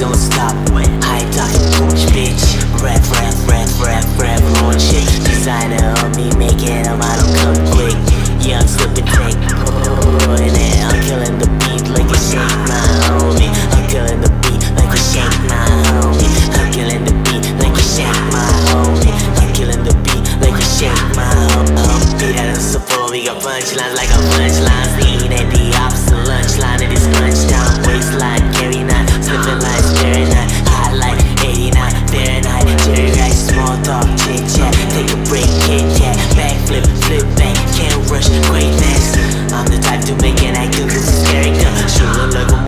don't stop. Hype talking coach, bitch. Rap, rap, rap, rap, rap, launch it. Designer on me, make it up, I like a punchline.